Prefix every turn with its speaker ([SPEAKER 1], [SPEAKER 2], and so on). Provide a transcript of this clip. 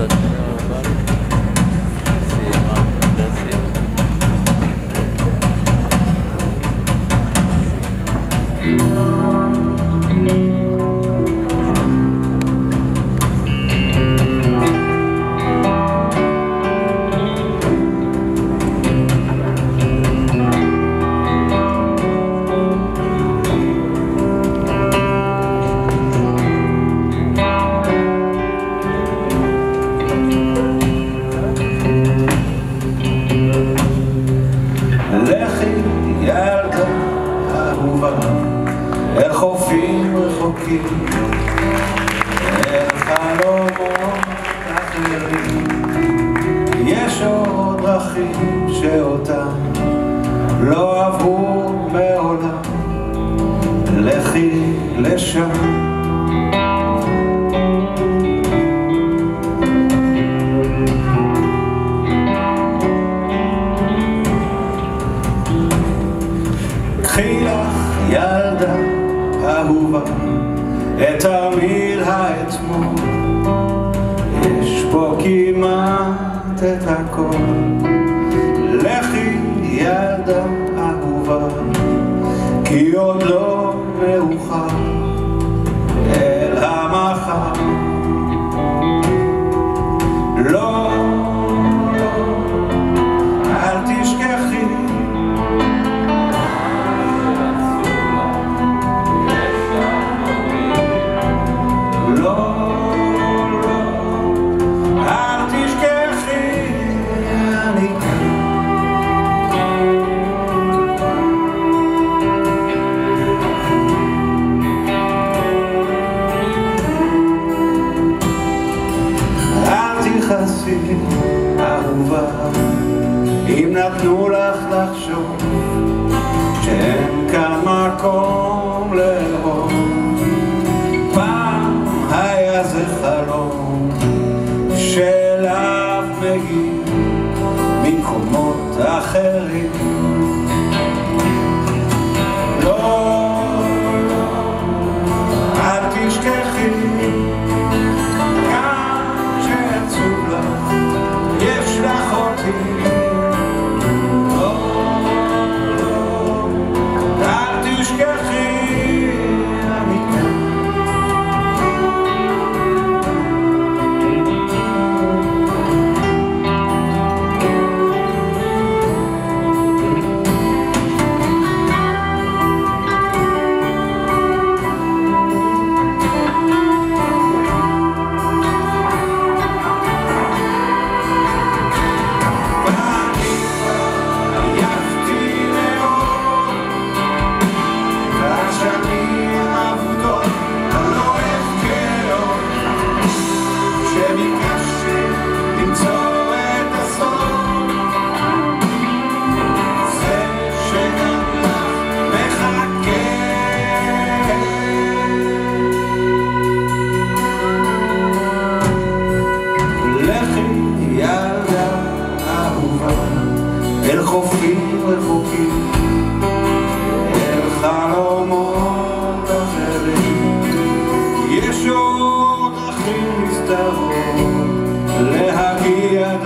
[SPEAKER 1] לכי רחוקים אל חלומות לא עברו מעולם. לכי לשם. קחי לך ילדה אהובה את תרמיל האתמול. יש פה כמעט את הכל. לכי ילדה אהובה כי עוד לא מאוחר לך לחשוב שאין כאן מקום לאהוב. פעם היה זה חלום שאליו מגיעים ממקומות אחרים. חופים רחוקים אל חלומות אחרים. יש עוד דרכים נסתרות להגיע